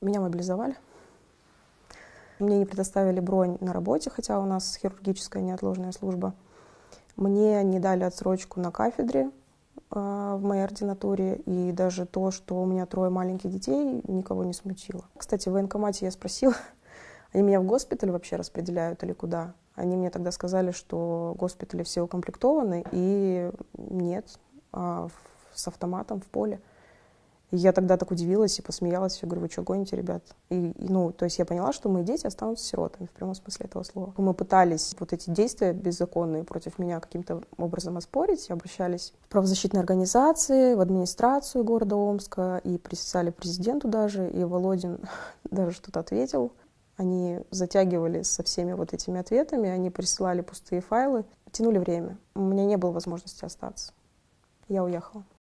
Меня мобилизовали. Мне не предоставили бронь на работе, хотя у нас хирургическая неотложная служба. Мне не дали отсрочку на кафедре э, в моей ординатуре, и даже то, что у меня трое маленьких детей, никого не смутило. Кстати, в военкомате я спросила, они меня в госпиталь вообще распределяют или куда? Они мне тогда сказали, что госпитали все укомплектованы, и нет, а с автоматом в поле. И я тогда так удивилась и посмеялась. Я говорю, вы что, гоните, ребят? И, и, ну, то есть я поняла, что мои дети останутся сиротами, в прямом смысле этого слова. Мы пытались вот эти действия беззаконные против меня каким-то образом оспорить, обращались в правозащитные организации, в администрацию города Омска, и присылали президенту даже, и Володин даже что-то ответил. Они затягивали со всеми вот этими ответами, они присылали пустые файлы, тянули время. У меня не было возможности остаться. Я уехала.